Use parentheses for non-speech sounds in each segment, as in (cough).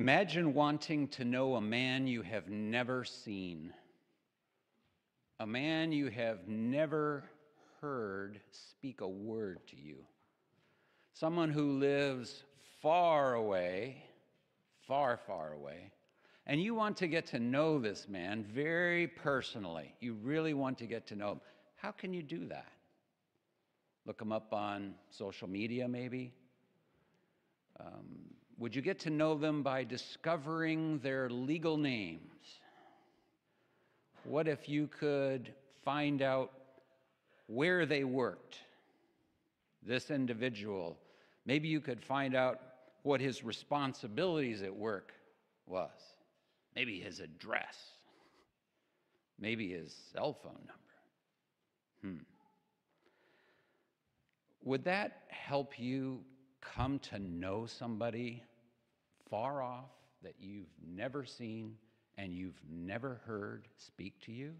Imagine wanting to know a man you have never seen, a man you have never heard speak a word to you, someone who lives far away, far, far away, and you want to get to know this man very personally. You really want to get to know him. How can you do that? Look him up on social media, maybe? Um, would you get to know them by discovering their legal names? What if you could find out where they worked? This individual, maybe you could find out what his responsibilities at work was. Maybe his address. Maybe his cell phone number. Hmm. Would that help you come to know somebody far off that you've never seen and you've never heard speak to you?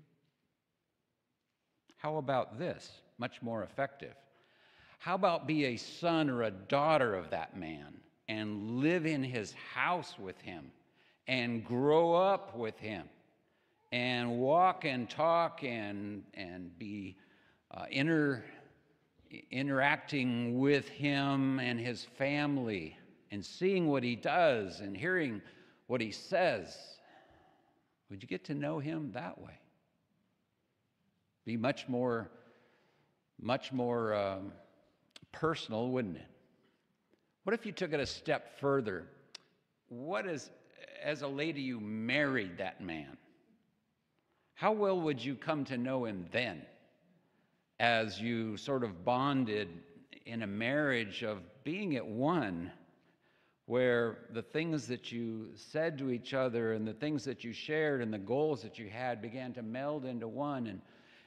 How about this? Much more effective. How about be a son or a daughter of that man and live in his house with him and grow up with him and walk and talk and, and be uh, inter, interacting with him and his family and seeing what he does and hearing what he says, would you get to know him that way? Be much more, much more um, personal, wouldn't it? What if you took it a step further? What is, as a lady, you married that man? How well would you come to know him then as you sort of bonded in a marriage of being at one where the things that you said to each other and the things that you shared and the goals that you had began to meld into one and,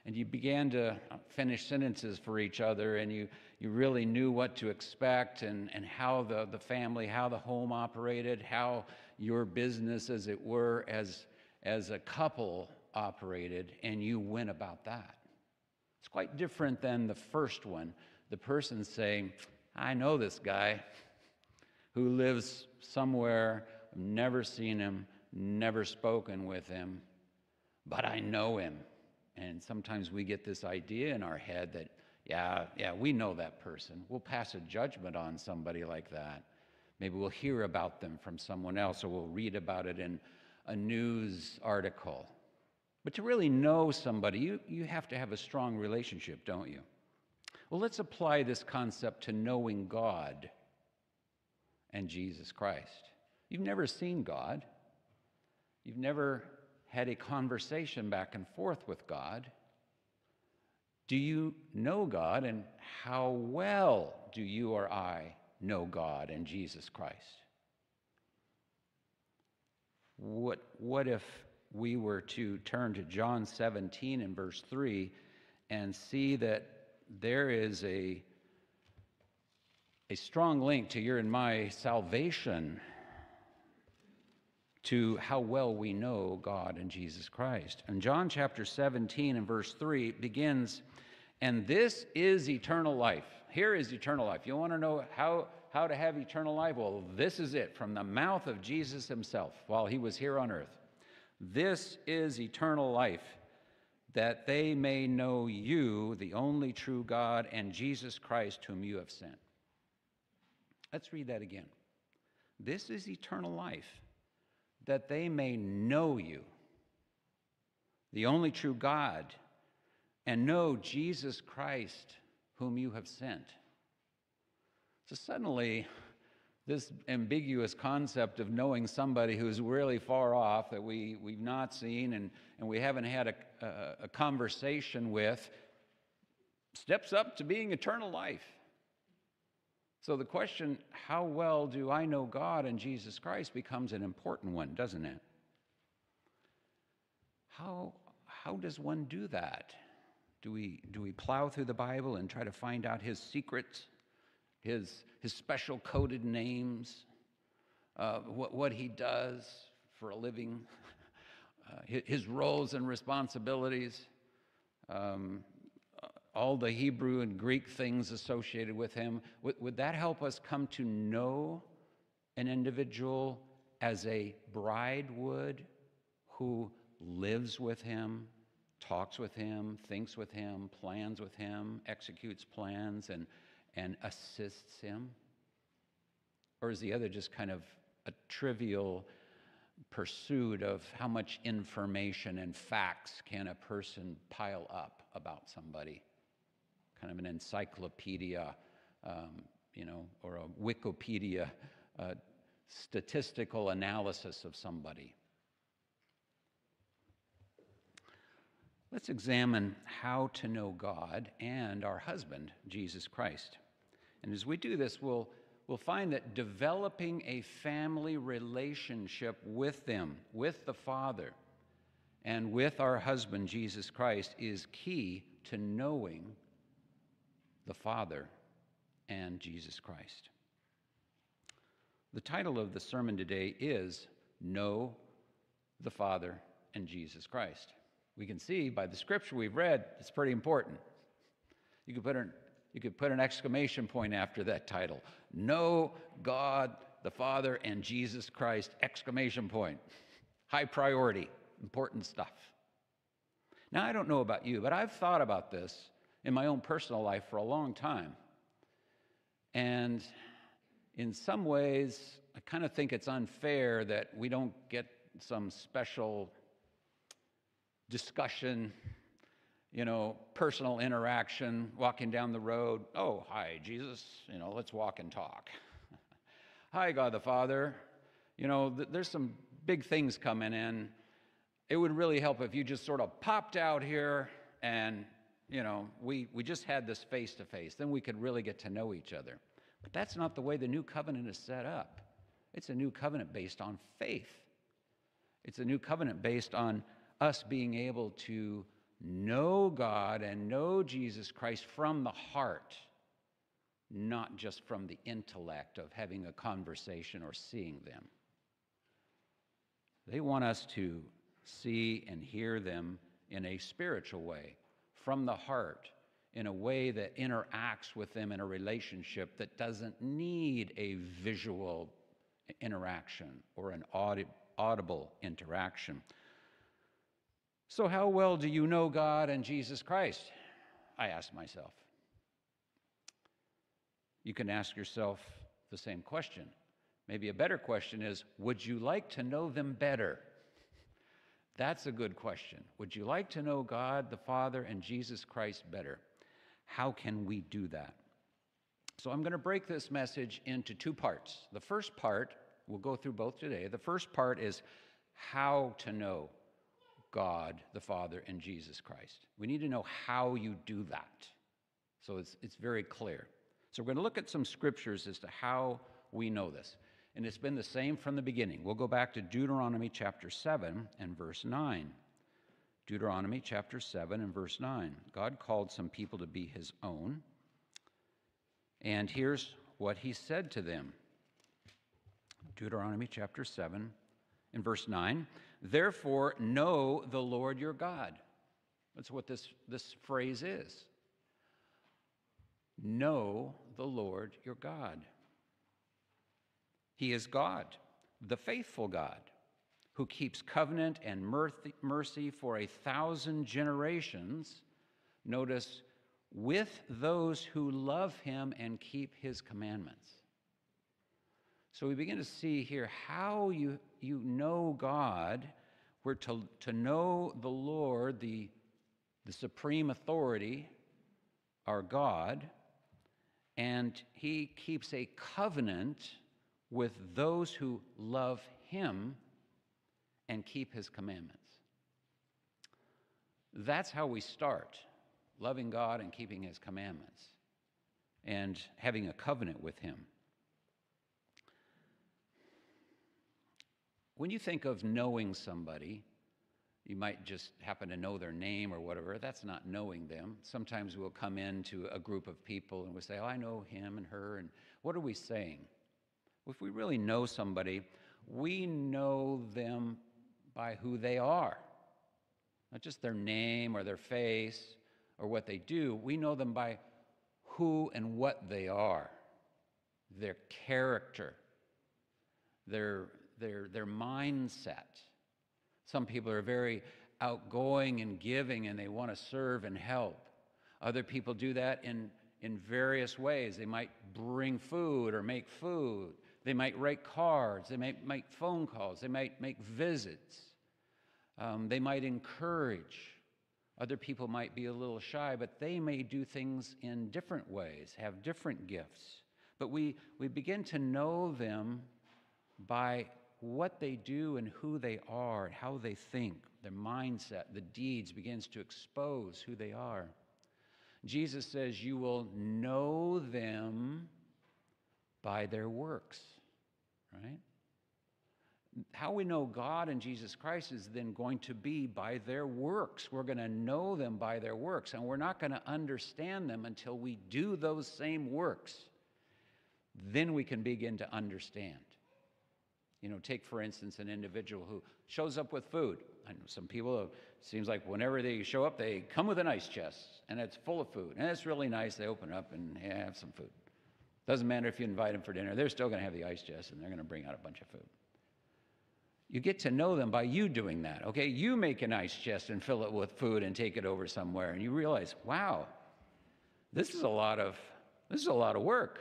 and you began to finish sentences for each other and you, you really knew what to expect and, and how the, the family, how the home operated, how your business, as it were, as, as a couple operated, and you went about that. It's quite different than the first one. The person saying, I know this guy who lives somewhere, never seen him, never spoken with him, but I know him. And sometimes we get this idea in our head that, yeah, yeah, we know that person. We'll pass a judgment on somebody like that. Maybe we'll hear about them from someone else or we'll read about it in a news article. But to really know somebody, you, you have to have a strong relationship, don't you? Well, let's apply this concept to knowing God and Jesus Christ. You've never seen God, you've never had a conversation back and forth with God. Do you know God, and how well do you or I know God and Jesus Christ? What, what if we were to turn to John 17 and verse 3 and see that there is a a strong link to your and my salvation to how well we know God and Jesus Christ. And John chapter 17 and verse 3 begins, and this is eternal life. Here is eternal life. You want to know how, how to have eternal life? Well, this is it from the mouth of Jesus himself while he was here on earth. This is eternal life, that they may know you, the only true God, and Jesus Christ, whom you have sent. Let's read that again. This is eternal life, that they may know you, the only true God, and know Jesus Christ, whom you have sent. So suddenly, this ambiguous concept of knowing somebody who's really far off that we, we've not seen and, and we haven't had a, a, a conversation with steps up to being eternal life. So the question, how well do I know God and Jesus Christ, becomes an important one, doesn't it? How, how does one do that? Do we, do we plow through the Bible and try to find out his secrets, his, his special coded names, uh, what, what he does for a living, (laughs) uh, his, his, roles and responsibilities? Um, all the Hebrew and Greek things associated with him, would, would that help us come to know an individual as a bride would who lives with him, talks with him, thinks with him, plans with him, executes plans, and, and assists him? Or is the other just kind of a trivial pursuit of how much information and facts can a person pile up about somebody? Kind of an encyclopedia, um, you know, or a Wikipedia uh, statistical analysis of somebody. Let's examine how to know God and our husband, Jesus Christ. And as we do this, we'll, we'll find that developing a family relationship with them, with the Father, and with our husband, Jesus Christ, is key to knowing the Father and Jesus Christ. The title of the sermon today is Know the Father and Jesus Christ. We can see by the scripture we've read, it's pretty important. You could put an, you could put an exclamation point after that title Know God the Father and Jesus Christ! Exclamation point. High priority, important stuff. Now, I don't know about you, but I've thought about this in my own personal life for a long time. And in some ways, I kind of think it's unfair that we don't get some special discussion, you know, personal interaction, walking down the road. Oh, hi, Jesus, you know, let's walk and talk. (laughs) hi, God the Father. You know, th- there's some big things coming in. It would really help if you just sort of popped out here and, you know, we, we just had this face to face. Then we could really get to know each other. But that's not the way the new covenant is set up. It's a new covenant based on faith. It's a new covenant based on us being able to know God and know Jesus Christ from the heart, not just from the intellect of having a conversation or seeing them. They want us to see and hear them in a spiritual way, from the heart, in a way that interacts with them in a relationship that doesn't need a visual interaction or an audi- audible interaction. So, how well do you know God and Jesus Christ? I ask myself. You can ask yourself the same question. Maybe a better question is Would you like to know them better? That's a good question. Would you like to know God the Father and Jesus Christ better? How can we do that? So I'm going to break this message into two parts. The first part, we'll go through both today. The first part is how to know God the Father and Jesus Christ. We need to know how you do that. So it's, it's very clear. So we're going to look at some scriptures as to how we know this. And it's been the same from the beginning. We'll go back to Deuteronomy chapter 7 and verse 9. Deuteronomy chapter 7 and verse 9. God called some people to be his own. And here's what he said to them Deuteronomy chapter 7 and verse 9. Therefore, know the Lord your God. That's what this, this phrase is. Know the Lord your God. He is God, the faithful God who keeps covenant and mercy for a thousand generations, notice, with those who love him and keep his commandments. So we begin to see here how you, you know God. We're to, to know the Lord, the, the supreme authority, our God, and he keeps a covenant with those who love him and keep his commandments. That's how we start loving God and keeping his commandments and having a covenant with him. When you think of knowing somebody, you might just happen to know their name or whatever. That's not knowing them. Sometimes we'll come into a group of people and we'll say, Oh, I know him and her. And what are we saying? If we really know somebody, we know them by who they are, not just their name or their face or what they do. We know them by who and what they are, their character, their, their, their mindset. Some people are very outgoing and giving and they want to serve and help. Other people do that in, in various ways. They might bring food or make food. They might write cards. They might make phone calls. They might make visits. Um, they might encourage. Other people might be a little shy, but they may do things in different ways, have different gifts. But we, we begin to know them by what they do and who they are, how they think, their mindset, the deeds begins to expose who they are. Jesus says, You will know them by their works, right? How we know God and Jesus Christ is then going to be by their works. We're going to know them by their works, and we're not going to understand them until we do those same works. Then we can begin to understand. You know, take for instance an individual who shows up with food. I know some people, it seems like whenever they show up, they come with an ice chest and it's full of food. And it's really nice. They open up and have some food. Doesn't matter if you invite them for dinner, they're still going to have the ice chest and they're going to bring out a bunch of food. You get to know them by you doing that, okay? You make an ice chest and fill it with food and take it over somewhere, and you realize, wow, this is a lot of this is a lot of work.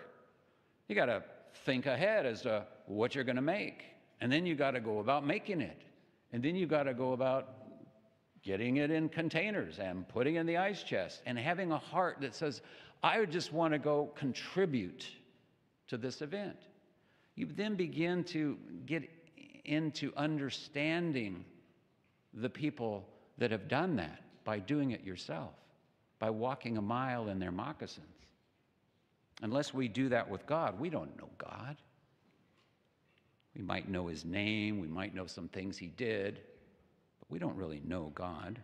You got to think ahead as to what you're going to make. And then you got to go about making it. And then you got to go about getting it in containers and putting in the ice chest and having a heart that says, I just want to go contribute to this event. You then begin to get into understanding the people that have done that by doing it yourself, by walking a mile in their moccasins. Unless we do that with God, we don't know God. We might know his name, we might know some things he did, we don't really know God.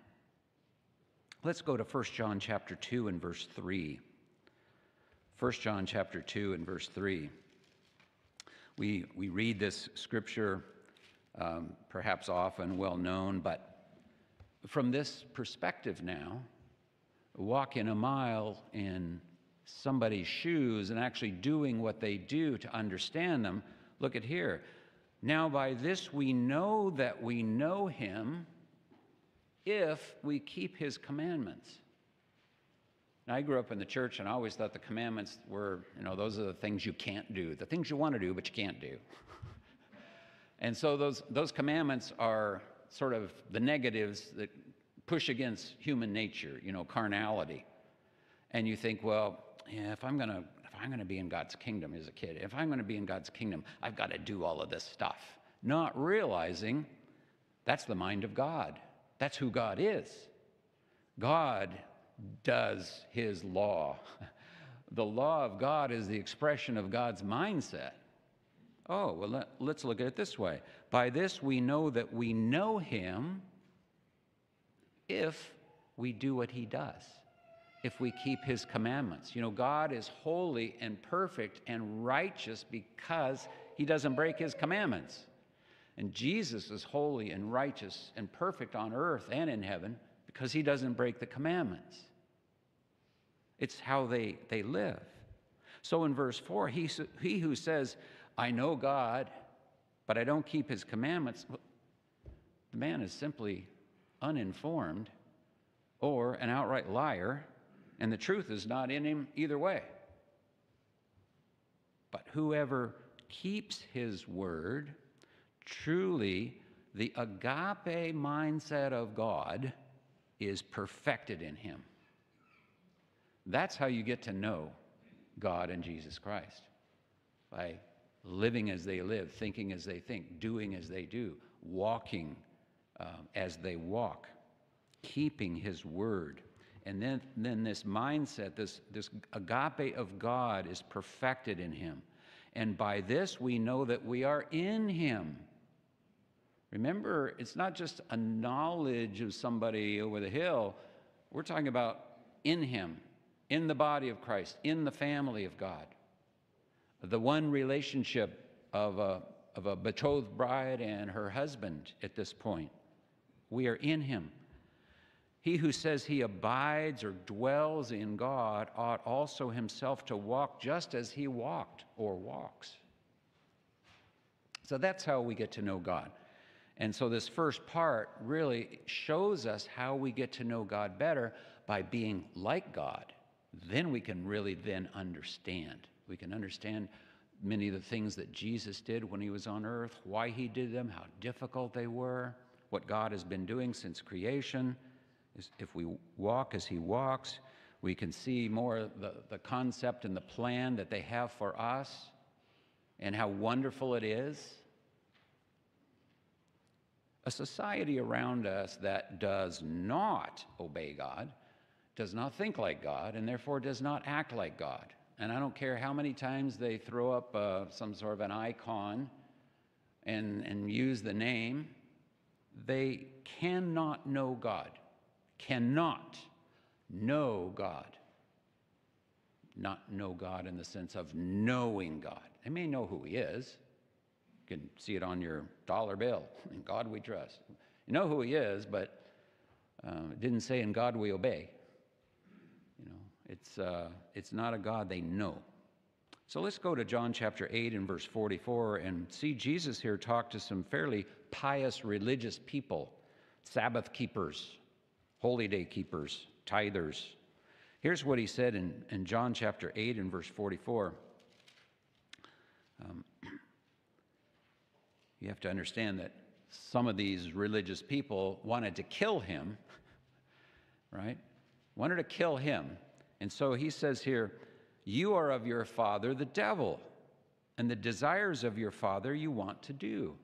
Let's go to 1 John chapter 2 and verse 3. 1 John chapter 2 and verse 3. We, we read this scripture um, perhaps often well known, but from this perspective now, walking a mile in somebody's shoes and actually doing what they do to understand them, look at here. Now, by this we know that we know him if we keep his commandments. Now, I grew up in the church and I always thought the commandments were, you know, those are the things you can't do, the things you want to do, but you can't do. (laughs) and so those, those commandments are sort of the negatives that push against human nature, you know, carnality. And you think, well, yeah, if I'm going to if I'm going to be in God's kingdom as a kid, if I'm going to be in God's kingdom, I've got to do all of this stuff. Not realizing that's the mind of God. That's who God is. God does his law. (laughs) The law of God is the expression of God's mindset. Oh, well, let, us look at it this way. By this we know that we know him if we do what he does if we keep his commandments. You know, God is holy and perfect and righteous because he doesn't break his commandments. And Jesus is holy and righteous and perfect on earth and in heaven because he doesn't break the commandments. It's how they, they live. So in verse 4, he, he who says, I know God, but I don't keep his commandments, the man is simply uninformed or an outright liar and the truth is not in him either way. But whoever keeps his word, truly the agape mindset of God is perfected in him. That's how you get to know God and Jesus Christ by living as they live, thinking as they think, doing as they do, walking uh, as they walk, keeping his word. And then, then this mindset, this, this agape of God is perfected in him. And by this we know that we are in him. Remember, it's not just a knowledge of somebody over the hill. We're talking about in him, in the body of Christ, in the family of God. The one relationship of a, of a betrothed bride and her husband at this point. We are in him. He who says he abides or dwells in God ought also himself to walk just as he walked or walks. So that's how we get to know God. And so this first part really shows us how we get to know God better by being like God. Then we can really then understand. We can understand many of the things that Jesus did when he was on earth, why he did them, how difficult they were, what God has been doing since creation. If we walk as he walks, we can see more the, the concept and the plan that they have for us and how wonderful it is. A society around us that does not obey God, does not think like God, and therefore does not act like God. And I don't care how many times they throw up uh, some sort of an icon and, and use the name, they cannot know God. Cannot know God. Not know God in the sense of knowing God. They may know who He is. You can see it on your dollar bill. (laughs) In God we trust. You know who He is, but uh, it didn't say in God we obey. You know, it's, uh, it's not a God they know. So let's go to John chapter 8 and verse 44 and see Jesus here talk to some fairly pious religious people, Sabbath keepers, holy day keepers, tithers. Here's what he said in, in John chapter 8 and verse 44. Um, (clears throat) you have to understand that some of these religious people wanted to kill him, (laughs) right? Wanted to kill him. And so he says here, You are of your father, the devil, and the desires of your father you want to do.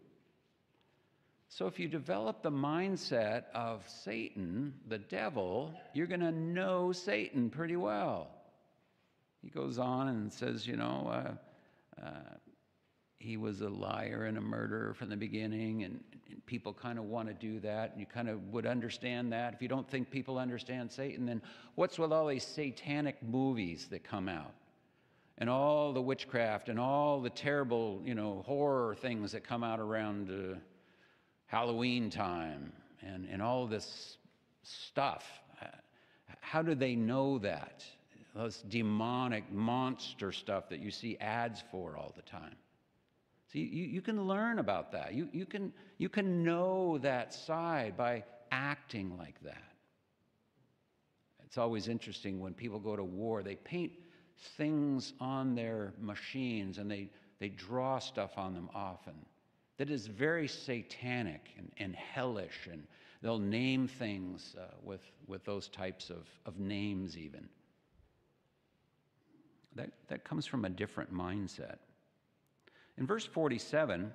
So, if you develop the mindset of Satan, the devil, you're going to know Satan pretty well. He goes on and says, you know, uh, uh, he was a liar and a murderer from the beginning, and, and people kind of want to do that, and you kind of would understand that. If you don't think people understand Satan, then what's with all these satanic movies that come out? And all the witchcraft and all the terrible, you know, horror things that come out around. Uh, Halloween time and, and all this stuff. How do they know that? This demonic monster stuff that you see ads for all the time. See, you, you can learn about that. You, you, can, you can know that side by acting like that. It's always interesting when people go to war, they paint things on their machines and they, they draw stuff on them often that is very satanic and, and hellish, and they'll name things uh, with, with those types of, of names, even. That, that comes from a different mindset. In verse 47,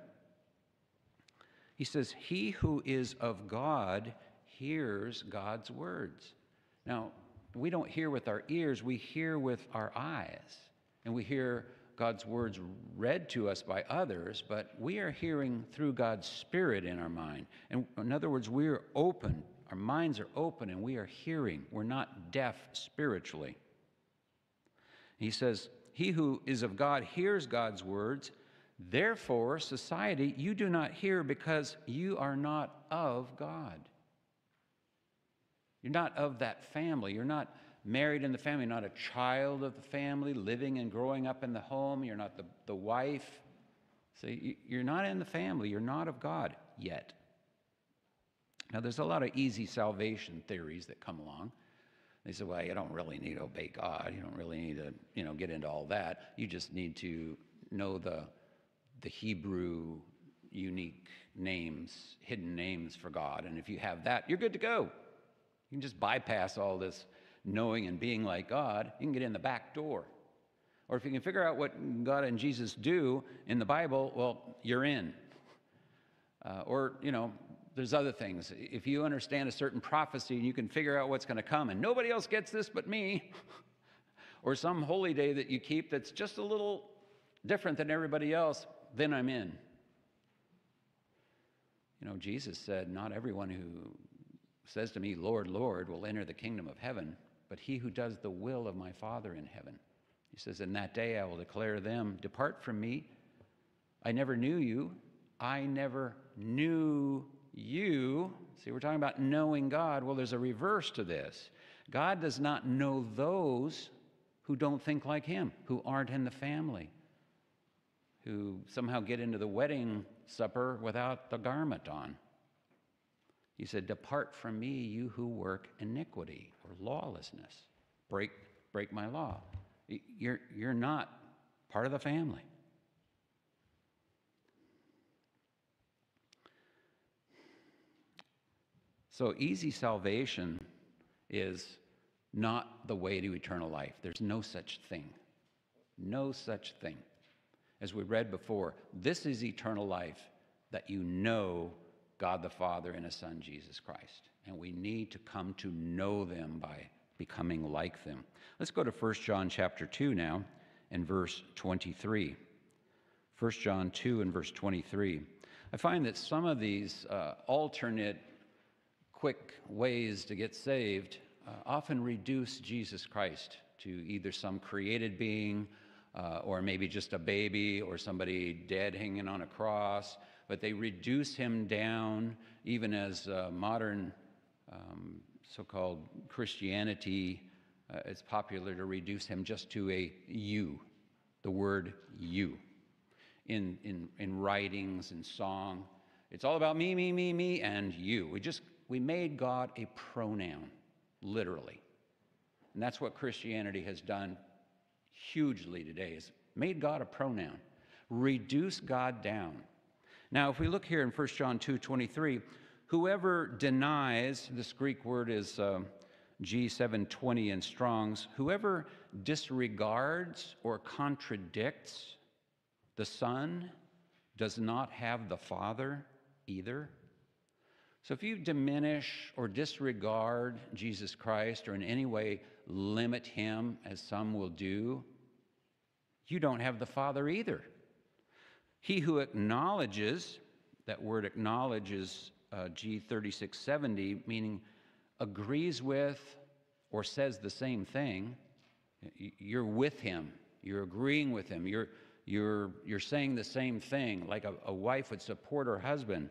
he says, He who is of God hears God's words. Now, we don't hear with our ears, we hear with our eyes, and we hear God's words read to us by others, but we are hearing through God's Spirit in our mind. And in other words, we are open, our minds are open, and we are hearing. We're not deaf spiritually. He says, He who is of God hears God's words. Therefore, society, you do not hear because you are not of God. You're not of that family. You're not married in the family, not a child of the family, living and growing up in the home. You're not the, the wife. See, you're not in the family. You're not of God yet. Now, there's a lot of easy salvation theories that come along. They say, well, you don't really need to obey God. You don't really need to, you know, get into all that. You just need to know the, the Hebrew unique names, hidden names for God. And if you have that, you're good to go. You can just bypass all this knowing and being like God, you can get in the back door. Or if you can figure out what God and Jesus do in the Bible, well, you're in. Uh, or, you know, there's other things. If you understand a certain prophecy and you can figure out what's going to come, and nobody else gets this but me, (laughs) or some holy day that you keep that's just a little different than everybody else, then I'm in. You know, Jesus said, Not everyone who says to me, Lord, Lord, will enter the kingdom of heaven, but he who does the will of my Father in heaven. He says, In that day I will declare them, Depart from me. I never knew you. I never knew you. See, we're talking about knowing God. Well, there's a reverse to this. God does not know those who don't think like him, who aren't in the family, who somehow get into the wedding supper without the garment on. He said, Depart from me, you who work iniquity or lawlessness. Break, break my law. You're, you're not part of the family. So, easy salvation is not the way to eternal life. There's no such thing. No such thing. As we read before, this is eternal life that you know God the Father and His Son, Jesus Christ. And we need to come to know them by becoming like them. Let's go to 1 John chapter 2 now and verse 23. 1 John 2 and verse 23. I find that some of these uh, alternate quick ways to get saved uh, often reduce Jesus Christ to either some created being uh, or maybe just a baby or somebody dead hanging on a cross, but they reduce him down, even as uh, modern um, so called Christianity, uh, it's popular to reduce him just to a you, the word you. In, in, in writings and song, it's all about me, me, me, me, and you. We just we made God a pronoun, literally. And that's what Christianity has done hugely today is made God a pronoun, reduce God down. Now, if we look here in 1 John 2 23, whoever denies, this Greek word is uh, G720 in Strong's, whoever disregards or contradicts the Son does not have the Father either. So if you diminish or disregard Jesus Christ or in any way limit him, as some will do, you don't have the Father either. He who acknowledges, that word acknowledges uh, G3670, meaning agrees with or says the same thing, you're with him, you're agreeing with him, you're, you're, you're saying the same thing, like a, a wife would support her husband.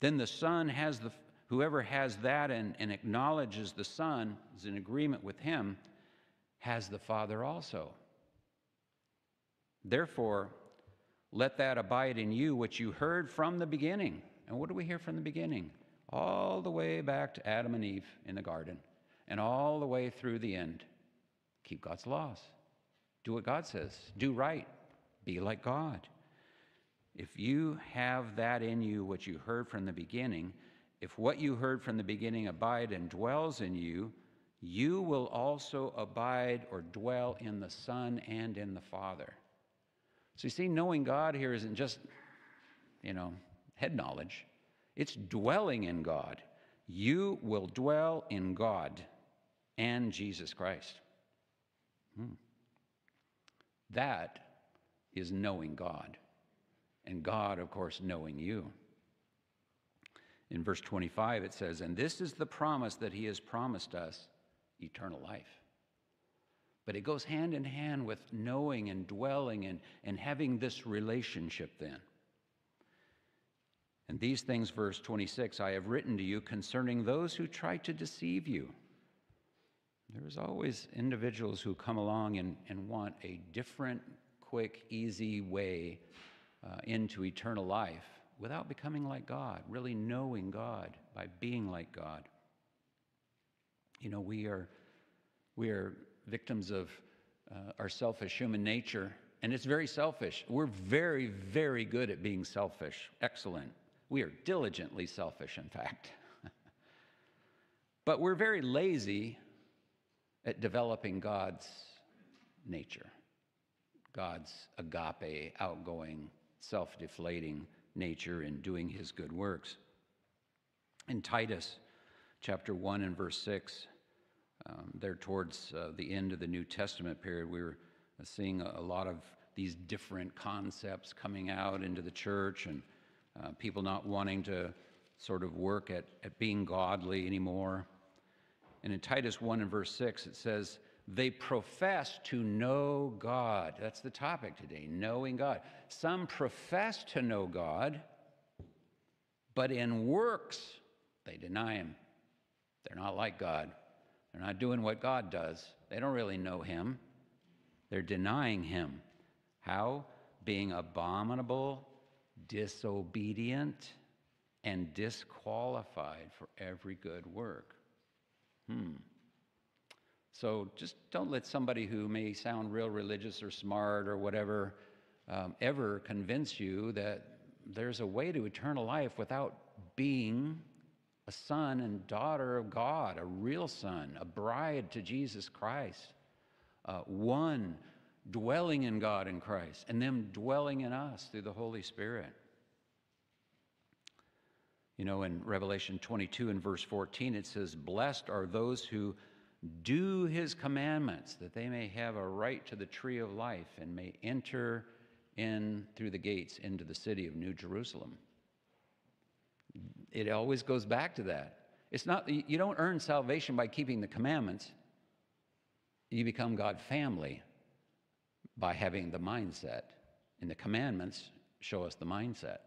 Then the son has the, whoever has that and, and acknowledges the son is in agreement with him, has the father also. Therefore, let that abide in you which you heard from the beginning. And what do we hear from the beginning? All the way back to Adam and Eve in the garden, and all the way through the end. Keep God's laws. Do what God says. Do right. Be like God. If you have that in you, what you heard from the beginning, if what you heard from the beginning abide and dwells in you, you will also abide or dwell in the Son and in the Father. So you see, knowing God here isn't just, you know, head knowledge, it's dwelling in God. You will dwell in God and Jesus Christ. Hmm. That is knowing God. And God, of course, knowing you. In verse 25, it says, And this is the promise that he has promised us eternal life. But it goes hand in hand with knowing and dwelling and, and having this relationship then. And these things, verse 26, I have written to you concerning those who try to deceive you. There's always individuals who come along and, and want a different, quick, easy way uh, into eternal life without becoming like God, really knowing God by being like God. You know, we are, we are victims of uh, our selfish human nature, and it's very selfish. We're very, very good at being selfish. Excellent. We are diligently selfish, in fact. (laughs) but we're very lazy at developing God's nature, God's agape, outgoing, self deflating nature in doing his good works. In Titus chapter 1 and verse 6, um, there towards uh, the end of the New Testament period, we were seeing a, a, lot of these different concepts coming out into the church and uh, people not wanting to sort of work at, at being godly anymore. And in Titus 1 and verse 6, it says, They profess to know God. That's the topic today, knowing God. Some profess to know God, but in works, they deny Him. They're not like God. They're not doing what God does. They don't really know Him. They're denying Him. How? being abominable, disobedient, and disqualified for every good work. Hmm. So just don't let somebody who may sound real religious or smart or whatever um, ever convince you that there's a way to eternal life without being a son and daughter of God, a real son, a bride to Jesus Christ, uh, one dwelling in God in Christ, and them dwelling in us through the Holy Spirit. You know, in Revelation 22 and verse 14, it says, Blessed are those who do his commandments, that they may have a right to the tree of life and may enter in through the gates into the city of New Jerusalem. It always goes back to that. It's not, you don't earn salvation by keeping the commandments. You become God family by having the mindset. And the commandments show us the mindset.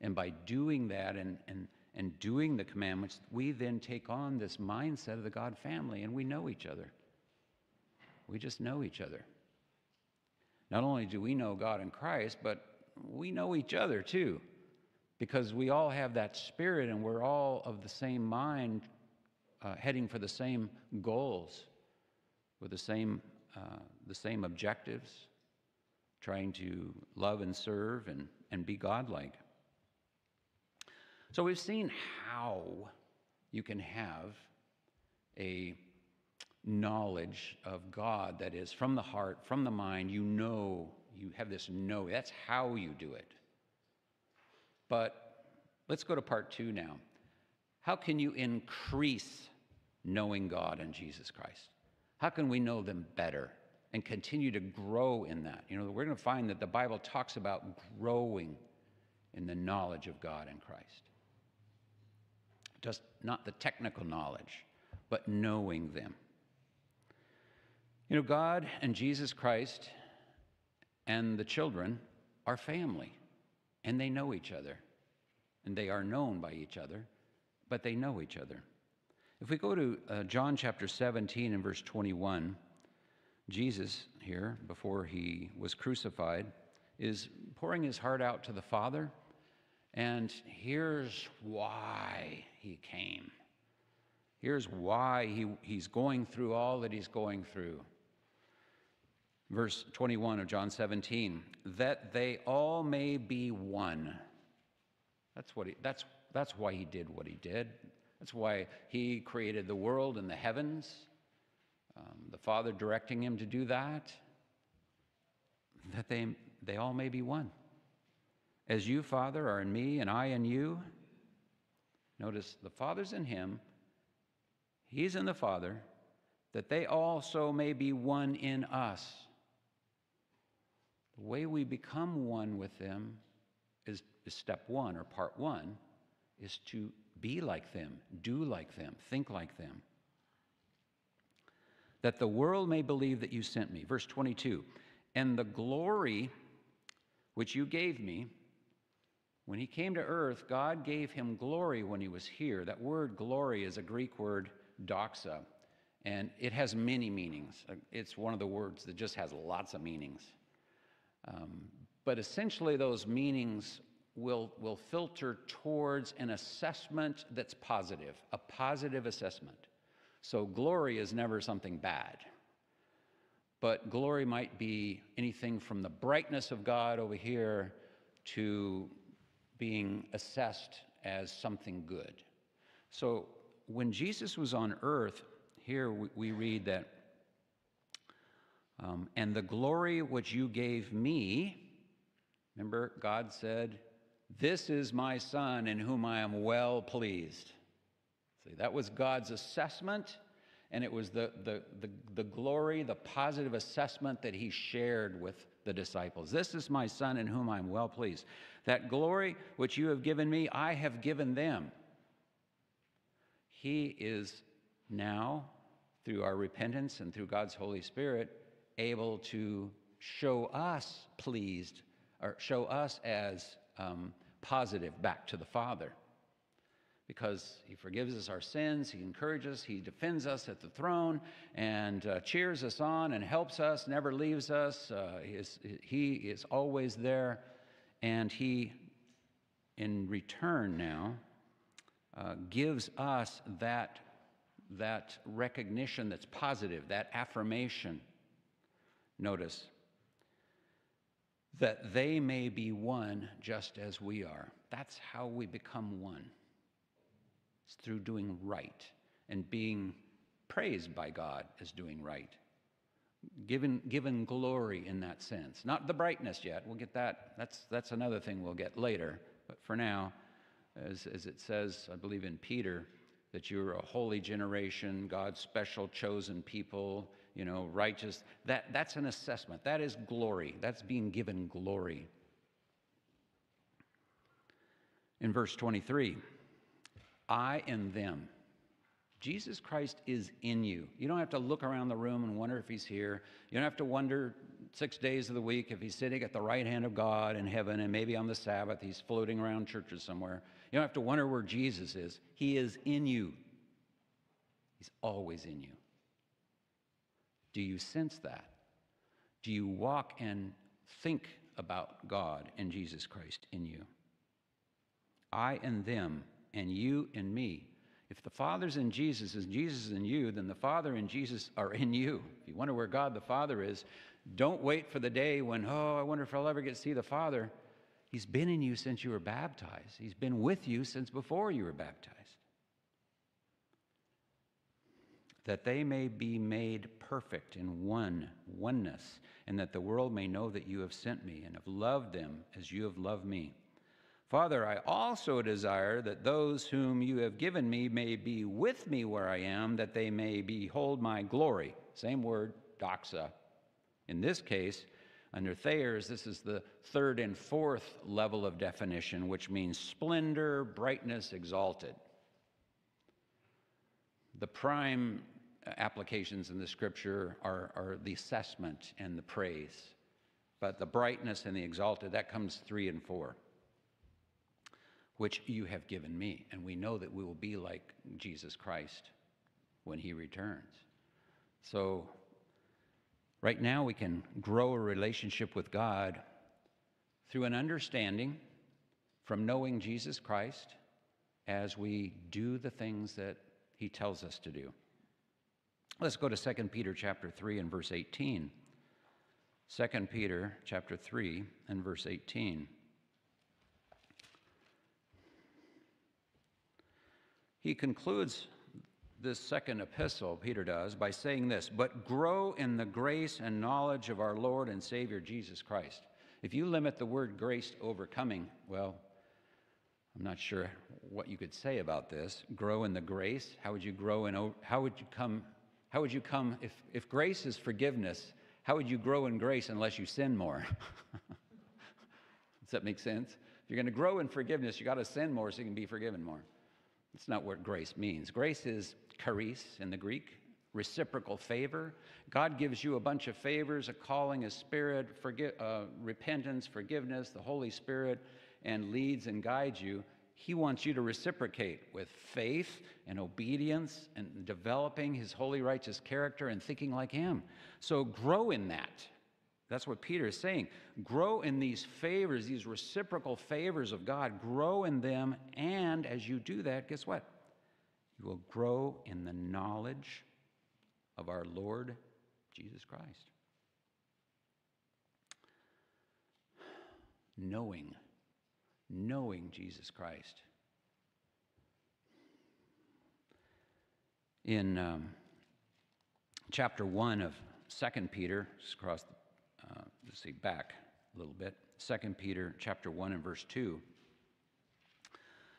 And by doing that and, and, and doing the commandments, we then take on this mindset of the God family and we know each other. We just know each other. Not only do we know God in Christ, but we know each other too, because we all have that spirit and we're all of the same mind, uh, heading for the same goals, with the same, uh, the same objectives, trying to love and serve and, and be godlike. So we've seen how you can have a knowledge of God that is from the heart, from the mind. You know, you have this know. That's how you do it. But let's go to part two now. How can you increase knowing God and Jesus Christ? How can we know them better and continue to grow in that? You know, we're going to find that the Bible talks about growing in the knowledge of God and Christ. Just not the technical knowledge, but knowing them. You know, God and Jesus Christ and the children are family, and they know each other, and they are known by each other, but they know each other. If we go to uh, John chapter 17 and verse 21, Jesus here, before he was crucified, is pouring his heart out to the Father, and here's why he came. Here's why he, he's going through all that he's going through verse 21 of John 17, that they all may be one. That's, what he, that's, that's why he did what he did. That's why he created the world and the heavens, um, the Father directing him to do that, that they, they all may be one. As you, Father, are in me and I in you. Notice the Father's in him, he's in the Father, that they also may be one in us the way we become one with them is, is step one, or part one, is to be like them, do like them, think like them. That the world may believe that you sent me. Verse 22 And the glory which you gave me, when he came to earth, God gave him glory when he was here. That word glory is a Greek word, doxa, and it has many meanings. Uh, it's one of the words that just has lots of meanings. Um, but essentially, those meanings will, will filter towards an assessment that's positive, a positive assessment. So, glory is never something bad. But glory might be anything from the brightness of God over here to being assessed as something good. So, when Jesus was on earth, here we, we read that um, and the glory which you gave me, remember, God said, This is my son in whom I am well pleased. See, that was God's assessment, and it was the, the, the, the glory, the positive assessment that he shared with the disciples. This is my son in whom I am well pleased. That glory which you have given me, I have given them. He is now, through our repentance and through God's Holy Spirit, able to show us pleased or show us as um, positive back to the Father. because he forgives us our sins, he encourages us, he defends us at the throne, and uh, cheers us on and helps us, never leaves us. Uh, he, is, he is always there, and he, in return now, uh, gives us that, that recognition that's positive, that affirmation. Notice, that they may be one just as we are. That's how we become one. It's through doing right and being praised by God as doing right. Given, given glory in that sense. Not the brightness yet. We'll get that. That's, that's another thing we'll get later. But for now, as, as it says, I believe in Peter, that you're a holy generation, God's special chosen people, you know, righteous. That, that's an assessment. That is glory. That's being given glory. In verse 23, I and them. Jesus Christ is in you. You don't have to look around the room and wonder if he's here. You don't have to wonder six days of the week if he's sitting at the right hand of God in heaven and maybe on the Sabbath he's floating around churches somewhere. You don't have to wonder where Jesus is. He is in you, he's always in you. Do you sense that? Do you walk and think about God and Jesus Christ in you? I and them and you and me. If the Father's in Jesus and Jesus is in you, then the Father and Jesus are in you. If you wonder where God the Father is, don't wait for the day when, oh, I wonder if I'll ever get to see the Father. He's been in you since you were baptized, He's been with you since before you were baptized. That they may be made perfect in one, oneness, and that the world may know that you have sent me and have loved them as you have loved me. Father, I also desire that those whom you have given me may be with me where I am, that they may behold my glory. Same word, doxa. In this case, under Thayer's, this is the third and fourth level of definition, which means splendor, brightness, exalted. The prime applications in the scripture are, are the assessment and the praise. But the brightness and the exalted, that comes three and four which you have given me. And we know that we will be like Jesus Christ when he returns. So, right now, we can grow a relationship with God through an understanding from knowing Jesus Christ as we do the things that he tells us to do. Let's go to 2 Peter chapter 3 and verse 18. 2 Peter chapter 3 and verse 18. He concludes this second epistle, Peter does, by saying this But grow in the grace and knowledge of our Lord and Savior Jesus Christ. If you limit the word grace to overcoming, well, I'm not sure what you could say about this. Grow in the grace. How would you grow in, how would you come, how would you come, if, if grace is forgiveness, how would you grow in grace unless you sin more? (laughs) Does that make sense? If you're going to grow in forgiveness, you got to sin more so you can be forgiven more. That's not what grace means. Grace is charis in the Greek, reciprocal favor. God gives you a bunch of favors, a calling, a spirit, forgi- uh, repentance, forgiveness, the Holy Spirit, and leads and guides you. He wants you to reciprocate with faith and obedience and developing his holy, righteous character and thinking like him. So grow in that. That's what Peter is saying. Grow in these favors, these reciprocal favors of God. Grow in them. And as you do that, guess what? You will grow in the knowledge of our Lord Jesus Christ. Knowing, knowing Jesus Christ. In um, chapter 1 of 2 Peter, just across the uh, let's see, back a little bit. 2 Peter chapter 1 and verse 2.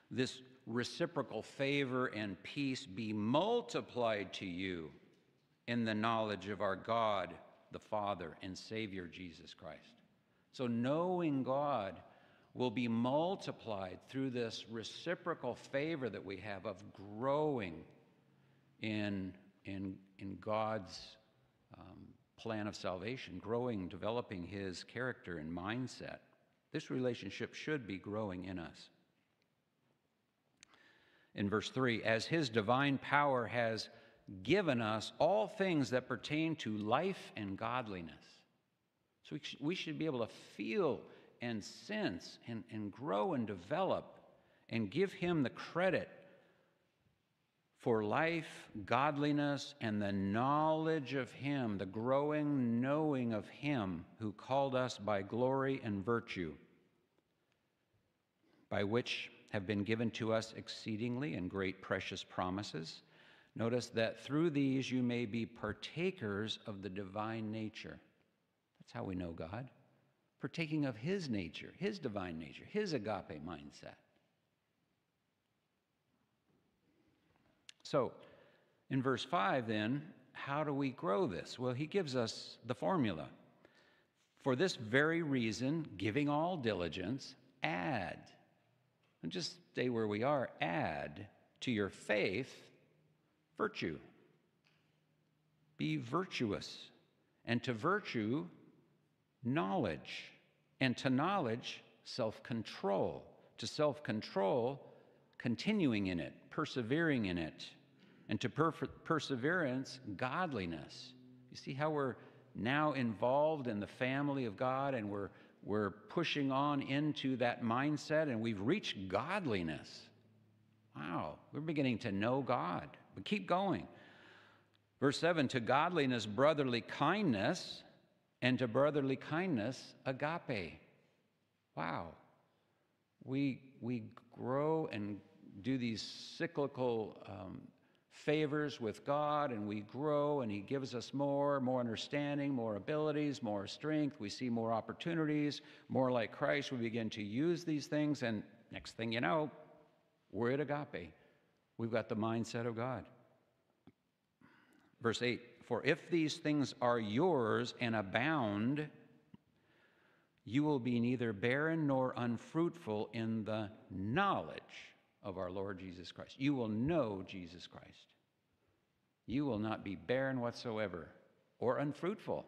This reciprocal favor and peace be multiplied to you in the knowledge of our God, the Father, and Savior Jesus Christ. So, knowing God will be multiplied through this reciprocal favor that we have of growing in, in, in God's um, plan of salvation, growing, developing his character and mindset. This relationship should be growing in us. in verse 3 as his divine power has given us all things that pertain to life and godliness. So we, we should be able to feel and sense and, and grow and develop and give him the credit for life, godliness, and the knowledge of Him, the growing knowing of Him who called us by glory and virtue, by which have been given to us exceedingly and great precious promises. Notice that through these you may be partakers of the divine nature. That's how we know God. Partaking of His nature, His divine nature, His agape mindset. So, in verse 5, then, how do we grow this? Well, he gives us the formula. For this very reason, giving all diligence, add. And just stay where we are, add to your faith virtue. Be virtuous. And to virtue, knowledge. And to knowledge, self control. To self control, continuing in it, persevering in it and to per- perseverance, godliness. You see how we're now involved in the family of God and we're, we're pushing on into that mindset and we've reached godliness. Wow, we're beginning to know God. But keep going. Verse 7 to godliness, brotherly kindness, and to brotherly kindness, agape. Wow. We, we grow and do these cyclical um, favors with God and we grow and He gives us more, more understanding, more abilities, more strength. We see more opportunities, more like Christ. We begin to use these things, and next thing you know, we're at agape. We've got the mindset of God. Verse 8 For if these things are yours and abound, you will be neither barren nor unfruitful in the knowledge of our Lord Jesus Christ. You will know Jesus Christ. You will not be barren whatsoever or unfruitful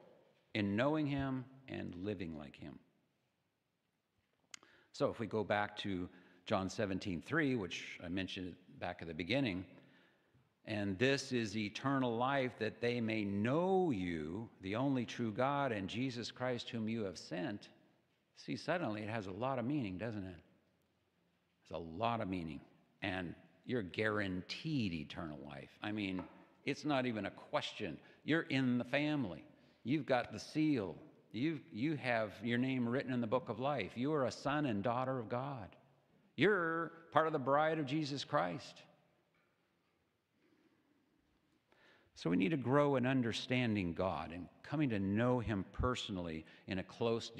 in knowing Him and living like Him. So if we go back to John 17, 3, which I mentioned back at the beginning, and this is eternal life that they may know you, the only true God, and Jesus Christ, whom you have sent. See, suddenly it has a lot of meaning, doesn't it? It's a lot of meaning. And you're guaranteed eternal life. I mean, it's not even a question. You're in the family. You've got the seal. You, you have your name written in the book of life. You are a son and daughter of God. You're part of the bride of Jesus Christ. So we need to grow in understanding God and coming to know Him personally in a close,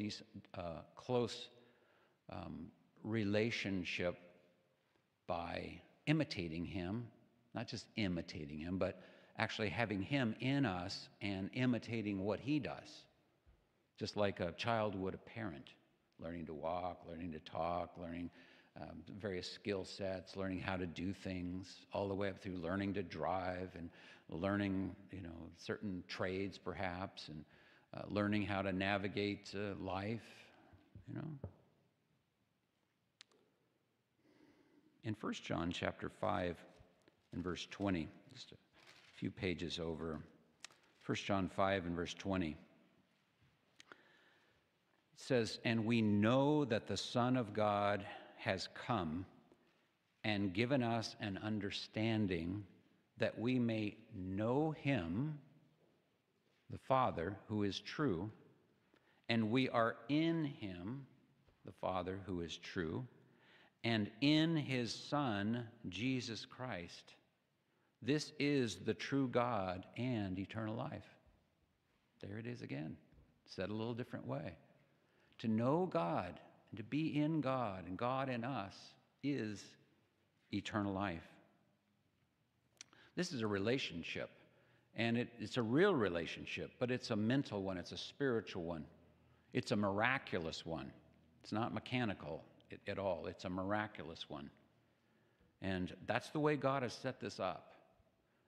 uh, close um, relationship by imitating him, not just imitating him, but actually having him in us and imitating what he does, just like a child would a parent, learning to walk, learning to talk, learning um, various skill sets, learning how to do things, all the way up through learning to drive and learning, you know, certain trades perhaps, and uh, learning how to navigate uh, life, you know. in 1 John chapter 5 and verse 20, just a few pages over, 1 John 5 and verse 20, it says, And we know that the Son of God has come and given us an understanding that we may know him, the Father, who is true, and we are in him, the Father, who is true and in his Son, Jesus Christ. This is the true God and eternal life. There it is again, said a little different way. To know God and to be in God and God in us is eternal life. This is a relationship, and it, it's a real relationship, but it's a mental one, it's a spiritual one, it's a miraculous one. It's not mechanical, at all. It's a miraculous one. And that's the way God has set this up.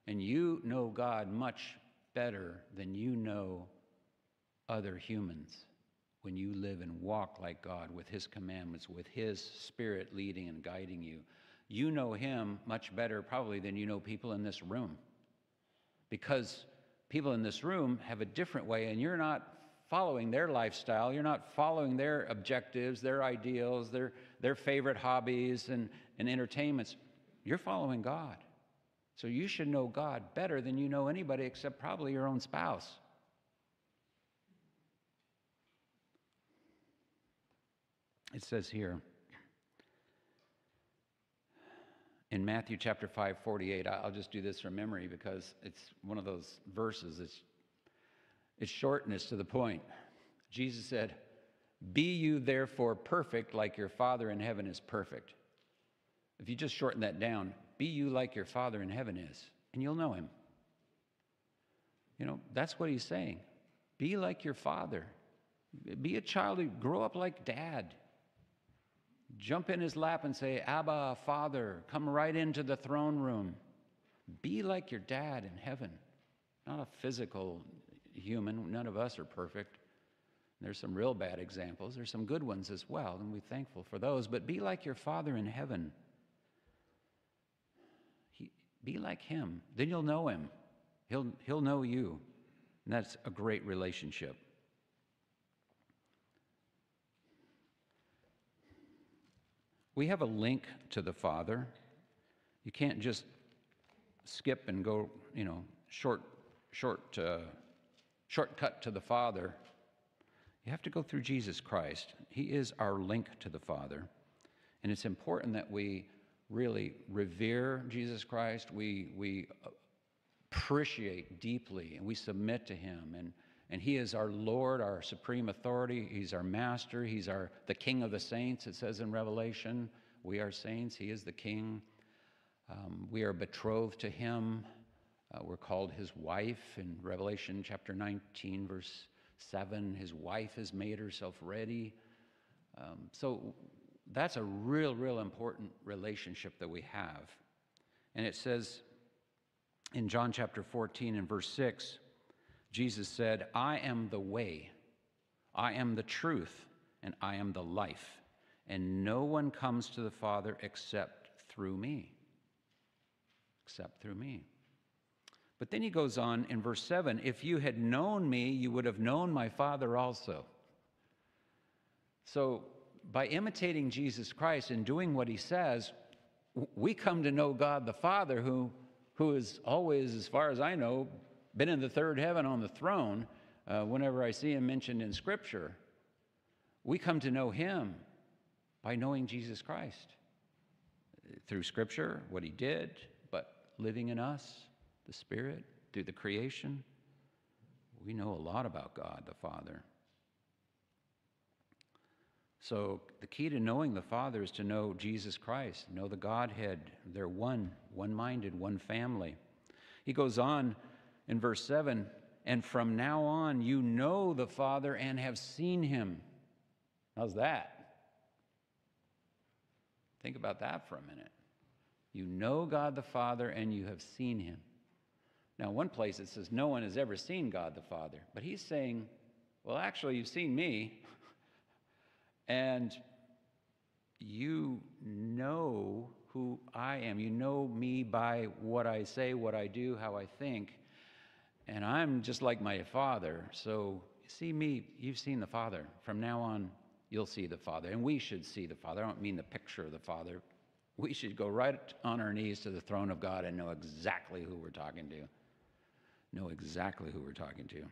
And you know God much better than you know other humans when you live and walk like God with His commandments, with His Spirit leading and guiding you. You know him much better, probably, than you know people in this room. Because people in this room have a different way, and you're not following their lifestyle. You're not following their objectives, their ideals, their, their favorite hobbies and, and entertainments. You're following God. So you should know God better than you know anybody except probably your own spouse. It says here in Matthew chapter 5, 48, I'll just do this from memory because it's one of those verses. It's, it's shortness to the point. Jesus said, Be you therefore perfect like your Father in heaven is perfect. If you just shorten that down, be you like your Father in heaven is, and you'll know him. You know, that's what he's saying. Be like your Father. Be a child, grow up like dad. Jump in his lap and say, Abba, Father, come right into the throne room. Be like your dad in heaven, not a physical human. None of us are perfect. There's some real bad examples. There's some good ones as well, and we're thankful for those. But be like your Father in heaven. He, Be like him. Then you'll know him. He'll, he'll know you. And that's a great relationship. We have a link to the Father. You can't just skip and go, you know, short, short, uh, shortcut to the Father. You have to go through Jesus Christ. He is our link to the Father. And it's important that we really revere Jesus Christ, we, we appreciate deeply, and we submit to him. And, and he is our Lord, our supreme authority. He's our master. He's our, the king of the saints, it says in Revelation. We are saints. He is the king. Um, we are betrothed to him. Uh, we're called his wife in Revelation chapter 19, verse 7. His wife has made herself ready. Um, so that's a real, real important relationship that we have. And it says in John chapter 14 and verse 6, Jesus said, I am the way, I am the truth, and I am the life, and no one comes to the Father except through me. Except through me. But then he goes on in verse 7 If you had known me, you would have known my Father also. So by imitating Jesus Christ and doing what he says, we come to know God the Father, who, who is always, as far as I know, been in the third heaven on the throne uh, whenever I see him mentioned in Scripture. We come to know him by knowing Jesus Christ through Scripture, what he did, but living in us, the Spirit, through the creation. We know a lot about God the Father. So, the key to knowing the Father is to know Jesus Christ, know the Godhead. They're one, one minded, one family. He goes on in verse 7 and from now on you know the Father and have seen him. How's that? Think about that for a minute. You know God the Father and you have seen him. Now, one place it says no one has ever seen God the Father, but he's saying, well, actually, you've seen me. (laughs) And you know who I am. You know me by what I say, what I do, how I think. And I'm just like my Father. So, see me, you've seen the Father. From now on, you'll see the Father. And we should see the Father. I don't mean the picture of the Father. We should go right on our knees to the throne of God and know exactly who we're talking to. Know exactly who we're talking to.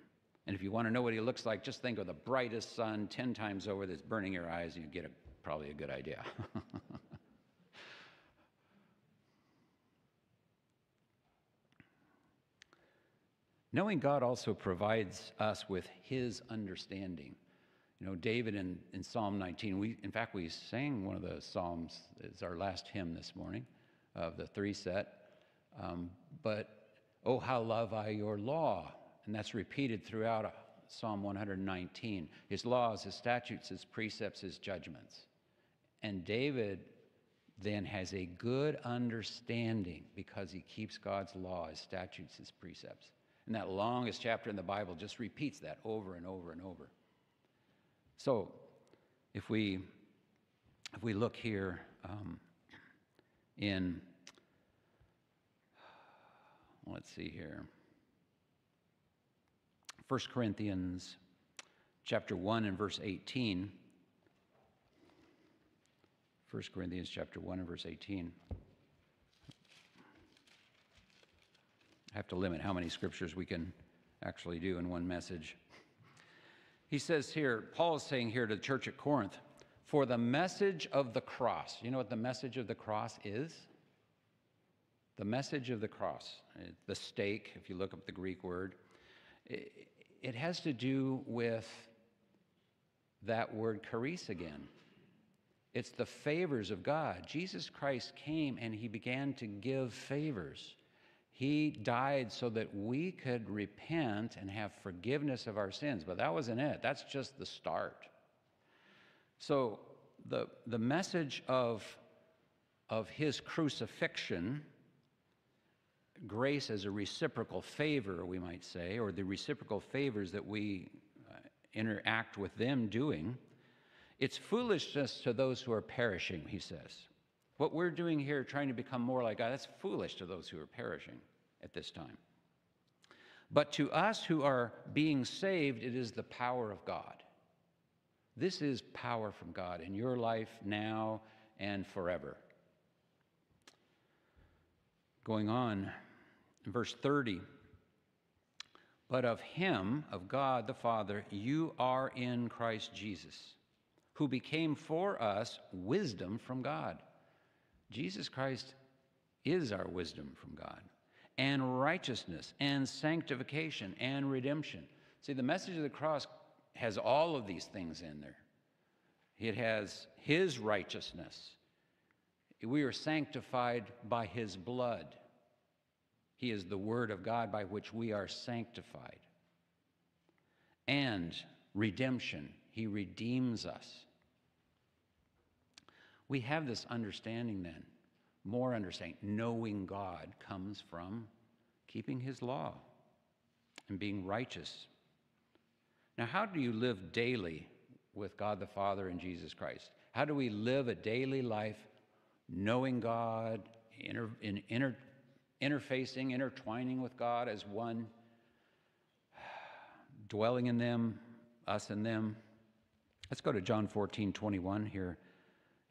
And if you want to know what he looks like, just think of the brightest sun 10 times over that's burning your eyes, and you get a, probably a good idea. (laughs) Knowing God also provides us with his understanding. You know, David in, in Psalm 19, we, in fact, we sang one of the Psalms, it's our last hymn this morning of the three set. Um, but, oh, how love I your law and that's repeated throughout Psalm 119. His laws, his statutes, his precepts, his judgments. And David then has a good understanding because he keeps God's law, his statutes, his precepts. And that longest chapter in the Bible just repeats that over and over and over. So, if we if we look here um, in, let's see here, 1 Corinthians chapter 1 and verse 18. 1 Corinthians chapter 1 and verse 18. Have to limit how many scriptures we can actually do in one message. He says here, Paul is saying here to the church at Corinth, for the message of the cross. You know what the message of the cross is? The message of the cross, the stake, if you look up the Greek word, it has to do with that word charis again. It's the favors of God. Jesus Christ came and he began to give favors. He died so that we could repent and have forgiveness of our sins. But that wasn't it, that's just the start. So, the, the message of, of his crucifixion, grace as a reciprocal favor, we might say, or the reciprocal favors that we uh, interact with them doing, it's foolishness to those who are perishing, he says. What we're doing here, trying to become more like God, that's foolish to those who are perishing at this time. But to us who are being saved, it is the power of God. This is power from God in your life now and forever. Going on, verse 30. But of him, of God the Father, you are in Christ Jesus, who became for us wisdom from God. Jesus Christ is our wisdom from God, and righteousness, and sanctification, and redemption. See, the message of the cross has all of these things in there. It has His righteousness. We are sanctified by His blood. He is the Word of God by which we are sanctified. And redemption, He redeems us. We have this understanding then, more understanding. Knowing God comes from keeping His law and being righteous now, how do you live daily with God the Father and Jesus Christ? How do we live a daily life knowing God, inter, in, inter, interfacing, intertwining with God as one, (sighs) dwelling in them, us and them? Let's go to John 14, 21. Here,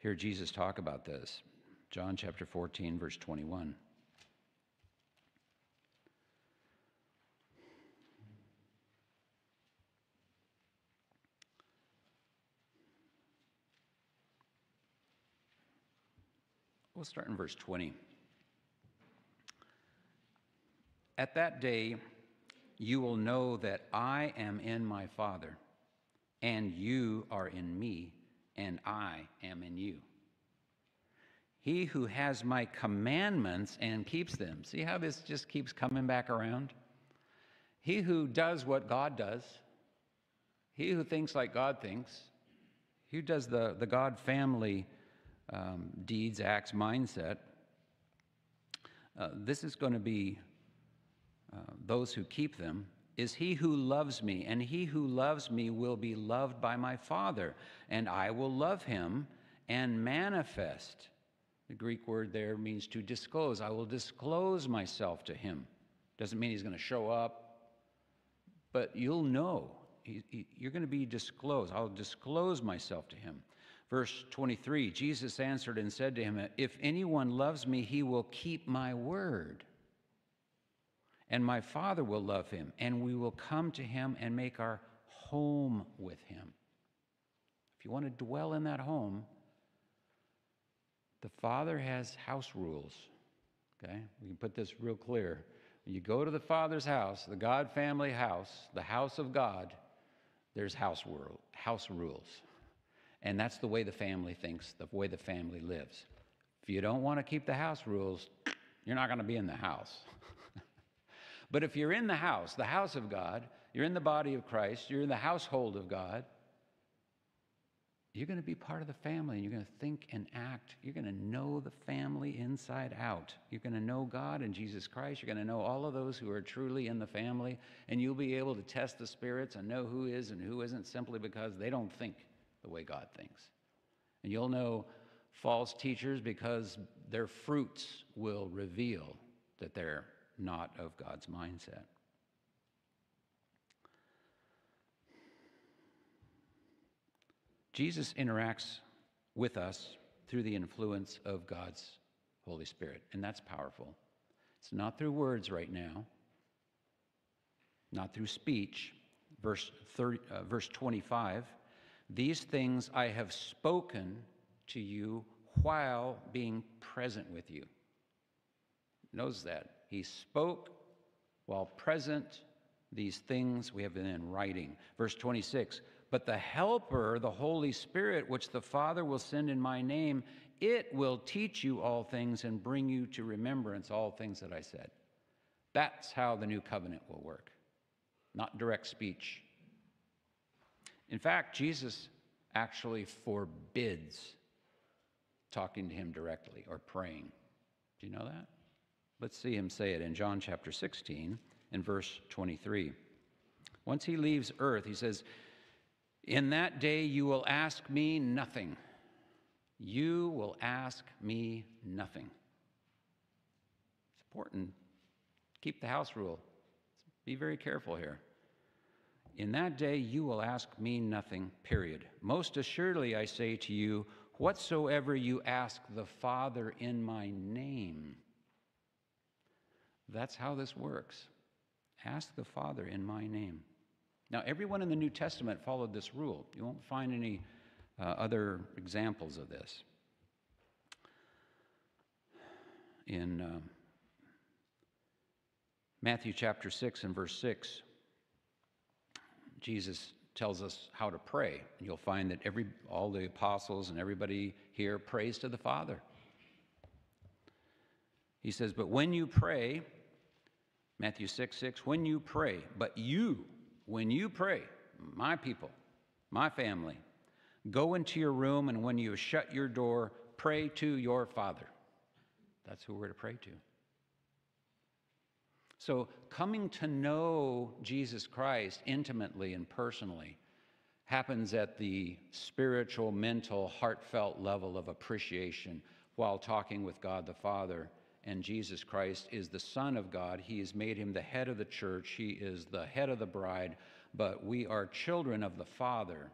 hear Jesus talk about this. John chapter 14, verse 21. We'll start in verse 20. At that day, you will know that I am in my Father, and you are in me, and I am in you. He who has my commandments and keeps them. See how this just keeps coming back around? He who does what God does, he who thinks like God thinks, he who does the, the God family um, deeds, acts, mindset. Uh, this is going to be uh, those who keep them. Is he who loves me, and he who loves me will be loved by my Father, and I will love him and manifest. The Greek word there means to disclose. I will disclose myself to him. Doesn't mean he's going to show up, but you'll know. He, he, you're going to be disclosed. I'll disclose myself to him. Verse 23 Jesus answered and said to him, If anyone loves me, he will keep my word. And my Father will love him, and we will come to him and make our home with him. If you want to dwell in that home, the Father has house rules. Okay? We can put this real clear. When you go to the Father's house, the God family house, the house of God, there's house, world, house rules. And that's the way the family thinks, the way the family lives. If you don't want to keep the house rules, you're not going to be in the house. (laughs) but if you're in the house, the house of God, you're in the body of Christ, you're in the household of God, you're going to be part of the family and you're going to think and act. You're going to know the family inside out. You're going to know God and Jesus Christ. You're going to know all of those who are truly in the family, and you'll be able to test the spirits and know who is and who isn't simply because they don't think the way God thinks. And you'll know false teachers because their fruits will reveal that they're not of God's mindset. Jesus interacts with us through the influence of God's Holy Spirit, and that's powerful. It's not through words right now, not through speech. Verse, 30, uh, verse 25 These things I have spoken to you while being present with you. Knows that. He spoke while present these things we have been in writing. Verse 26 But the Helper, the Holy Spirit, which the Father will send in my name, it will teach you all things and bring you to remembrance all things that I said. That's how the new covenant will work, not direct speech. In fact, Jesus actually forbids talking to him directly or praying. Do you know that? Let's see him say it in John chapter 16 and verse 23. Once he leaves earth, he says, In that day you will ask me nothing. You will ask me nothing. It's important. Keep the house rule. Be very careful here. In that day you will ask me nothing, period. Most assuredly I say to you, whatsoever you ask the Father in my name. That's how this works. Ask the Father in my name. Now, everyone in the New Testament followed this rule. You won't find any uh, other examples of this. In uh, Matthew chapter 6 and verse 6, Jesus tells us how to pray. And you'll find that every, all the apostles and everybody here prays to the Father. He says, But when you pray, Matthew 6 6, when you pray, but you, when you pray, my people, my family, go into your room and when you shut your door, pray to your Father. That's who we're to pray to. So, coming to know Jesus Christ intimately and personally happens at the spiritual, mental, heartfelt level of appreciation while talking with God the Father. And Jesus Christ is the Son of God. He has made him the head of the church, He is the head of the bride, but we are children of the Father.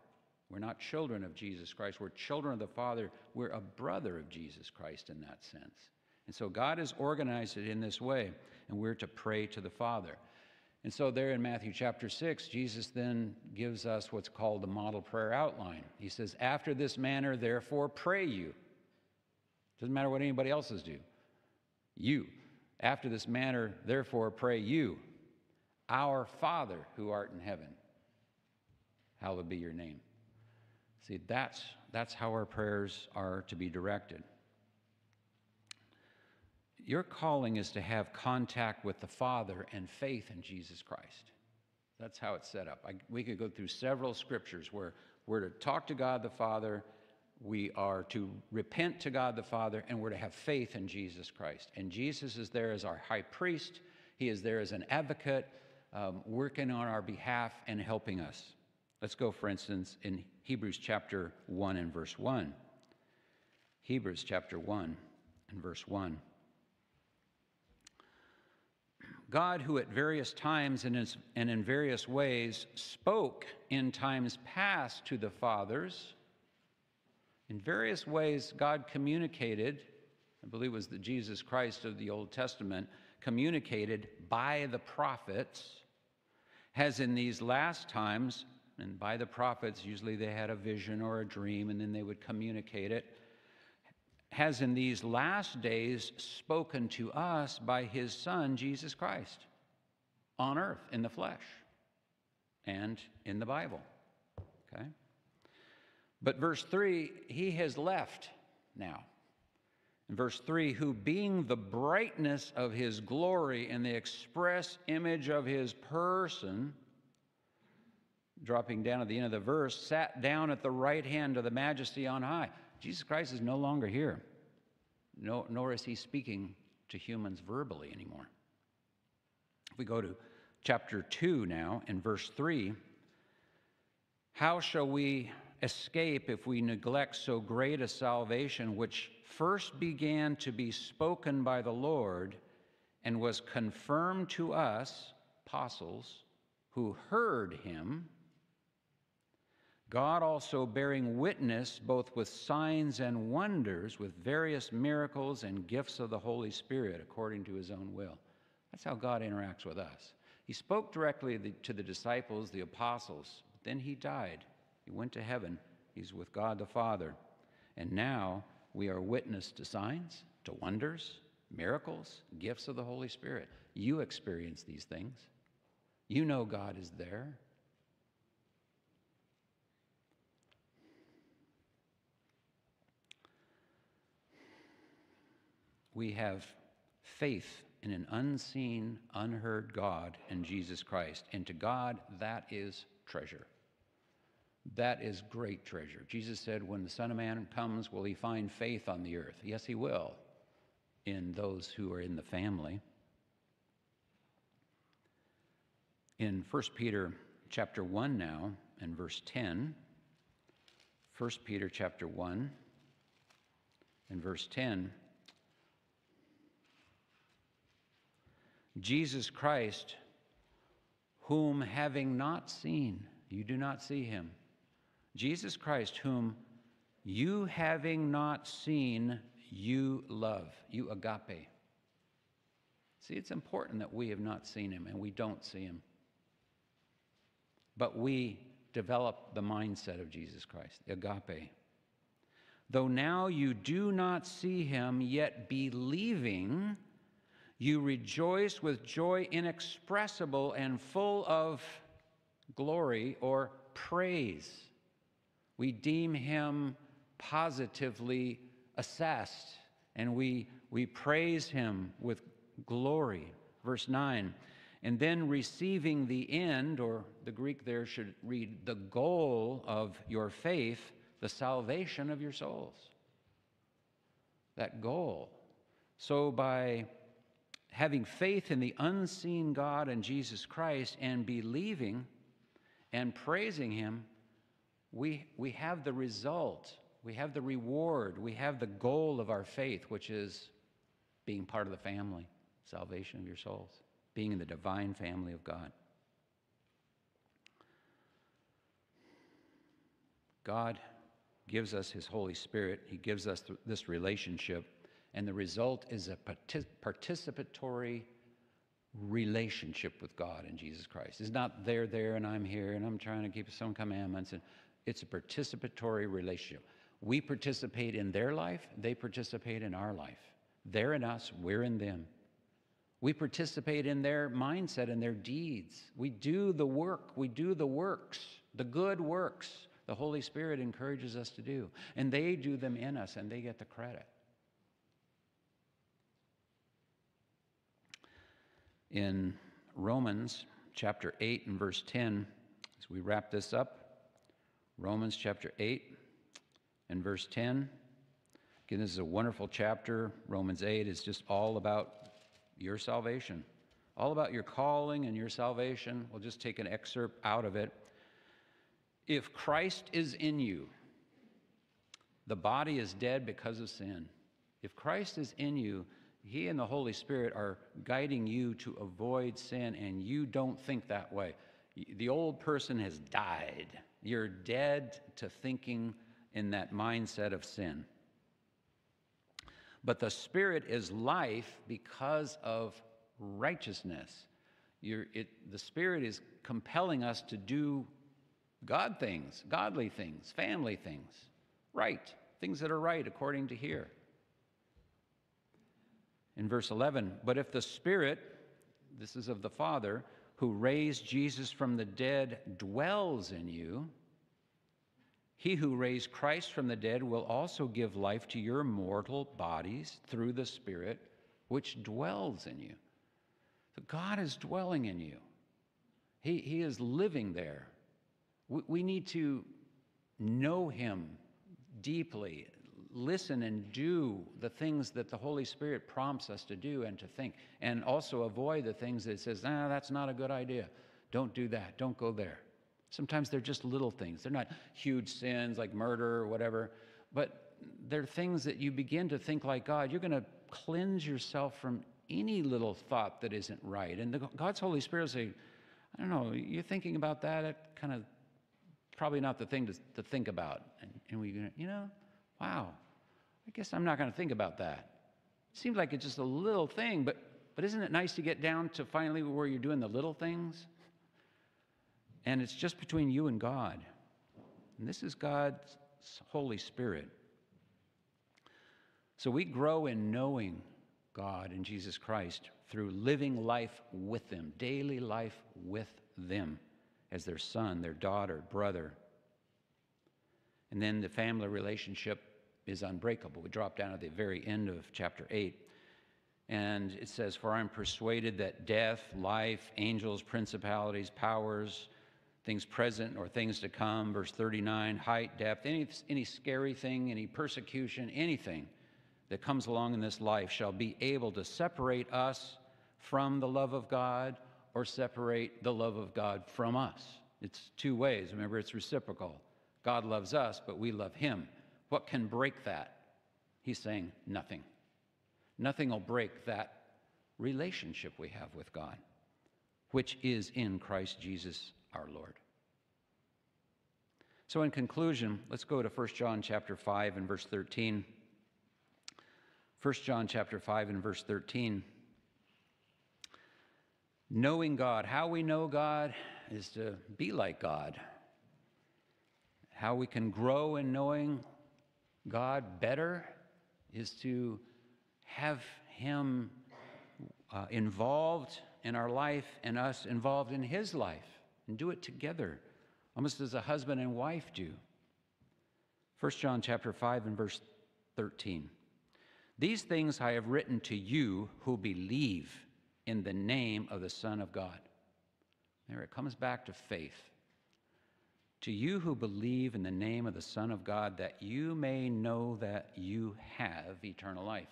We're not children of Jesus Christ. We're children of the Father. We're a brother of Jesus Christ in that sense. And so God has organized it in this way and we're to pray to the Father. And so, there in Matthew chapter 6, Jesus then gives us what's called the model prayer outline. He says, After this manner, therefore, pray you. Doesn't matter what anybody else's do. You. After this manner, therefore, pray you. Our Father who art in heaven, hallowed be your name. See, that's, that's how our prayers are to be directed. Your calling is to have contact with the Father and faith in Jesus Christ. That's how it's set up. I, we could go through several scriptures where we're to talk to God the Father, we are to repent to God the Father, and we're to have faith in Jesus Christ. And Jesus is there as our high priest, He is there as an advocate, um, working on our behalf and helping us. Let's go, for instance, in Hebrews chapter 1 and verse 1. Hebrews chapter 1 and verse 1. God, who at various times and in various ways spoke in times past to the fathers, in various ways, God communicated, I believe it was the Jesus Christ of the Old Testament, communicated by the prophets, has in these last times, and by the prophets, usually they had a vision or a dream and then they would communicate it has in these last days spoken to us by his Son, Jesus Christ, on earth, in the flesh, and in the Bible. Okay? But verse 3, he has left now. In verse 3, who being the brightness of his glory and the express image of his person, dropping down at the end of the verse, sat down at the right hand of the majesty on high. Jesus Christ is no longer here, no, nor is he speaking to humans verbally anymore. If we go to chapter 2 now, in verse 3, how shall we escape if we neglect so great a salvation, which first began to be spoken by the Lord and was confirmed to us, apostles, who heard him. God also bearing witness both with signs and wonders, with various miracles and gifts of the Holy Spirit according to his own will. That's how God interacts with us. He spoke directly to the disciples, the apostles, but then he died. He went to heaven. He's with God the Father. And now we are witness to signs, to wonders, miracles, gifts of the Holy Spirit. You experience these things. You know God is there. We have faith in an unseen, unheard God and Jesus Christ. And to God, that is treasure. That is great treasure. Jesus said, When the Son of Man comes, will he find faith on the earth? Yes, he will, in those who are in the family. In 1 Peter chapter 1 now, and verse 10, 1 Peter chapter 1 and verse 10, Jesus Christ, whom having not seen, you do not see him. Jesus Christ, whom you having not seen, you love, you agape. See, it's important that we have not seen him and we don't see him. But we develop the mindset of Jesus Christ, agape. Though now you do not see him, yet believing, you rejoice with joy inexpressible and full of glory or praise. We deem him positively assessed and we, we praise him with glory. Verse 9, and then receiving the end, or the Greek there should read the goal of your faith, the salvation of your souls. That goal. So by having faith in the unseen God and Jesus Christ and believing and praising Him, we, we have the result, we have the reward, we have the goal of our faith, which is being part of the family, salvation of your souls, being in the divine family of God. God gives us His Holy Spirit, He gives us this relationship and the result is a participatory relationship with God and Jesus Christ. It's not there, there, and I'm here, and I'm trying to keep some commandments. And it's a participatory relationship. We participate in their life, they participate in our life. They're in us, we're in them. We participate in their mindset and their deeds. We do the work, we do the works, the good works the Holy Spirit encourages us to do. And they do them in us, and they get the credit. in Romans chapter 8 and verse 10, as we wrap this up. Romans chapter 8 and verse 10. Again, this is a wonderful chapter. Romans 8 is just all about your salvation, all about your calling and your salvation. We'll just take an excerpt out of it. If Christ is in you, the body is dead because of sin. If Christ is in you, he and the Holy Spirit are guiding you to avoid sin, and you don't think that way. The old person has died. You're dead to thinking in that mindset of sin. But the Spirit is life because of righteousness. It, the Spirit is compelling us to do God things, godly things, family things, right, things that are right according to here in verse 11. But if the Spirit, this is of the Father, who raised Jesus from the dead dwells in you, he who raised Christ from the dead will also give life to your mortal bodies through the Spirit which dwells in you. So God is dwelling in you, He, he is living there. We, we need to know Him deeply, listen and do the things that the Holy Spirit prompts us to do and to think, and also avoid the things that says, ah, that's not a good idea. Don't do that. Don't go there. Sometimes they're just little things. They're not huge sins like murder or whatever, but they're things that you begin to think like God. You're going to cleanse yourself from any little thought that isn't right. And the, God's Holy Spirit will say, I don't know, you're thinking about that, that kind of probably not the thing to, to think about. And, and we, you know, wow, I guess I'm not going to think about that. It seems like it's just a little thing, but, but isn't it nice to get down to finally where you're doing the little things? And it's just between you and God. And this is God's Holy Spirit. So we grow in knowing God and Jesus Christ through living life with them, daily life with them as their son, their daughter, brother. And then the family relationship is unbreakable. We drop down at the very end of chapter 8. And it says, For I'm persuaded that death, life, angels, principalities, powers, things present or things to come, verse 39, height, depth, any, any scary thing, any persecution, anything that comes along in this life shall be able to separate us from the love of God or separate the love of God from us. It's two ways. Remember, it's reciprocal. God loves us, but we love him. What can break that? He's saying nothing. Nothing will break that relationship we have with God, which is in Christ Jesus our Lord. So in conclusion, let's go to 1 John chapter 5 and verse 13. 1 John chapter 5 and verse 13. Knowing God, how we know God is to be like God. How we can grow in knowing God better is to have Him uh, involved in our life and us involved in His life and do it together, almost as a husband and wife do. 1 John chapter 5 and verse 13. These things I have written to you who believe in the name of the Son of God. There it comes back to faith. To you who believe in the name of the Son of God, that you may know that you have eternal life.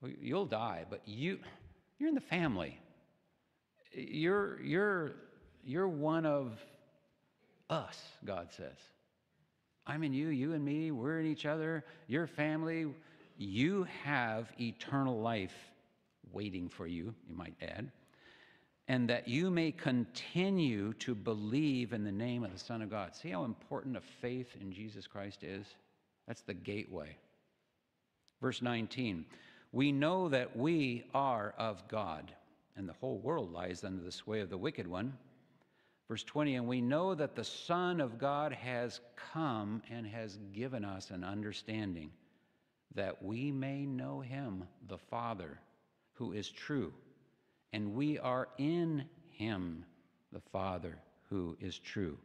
Well, you'll die, but you, you're in the family. You're, you're, you're one of us, God says. I'm in you, you and me, we're in each other, your family you have eternal life waiting for you, you might add, and that you may continue to believe in the name of the Son of God. See how important a faith in Jesus Christ is? That's the gateway. Verse 19 We know that we are of God, and the whole world lies under the sway of the wicked one. Verse 20, and we know that the Son of God has come and has given us an understanding that we may know him, the Father, who is true, and we are in him, the Father, who is true,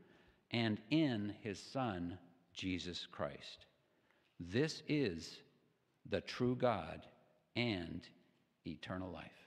and in his Son, Jesus Christ. This is the true God and eternal life.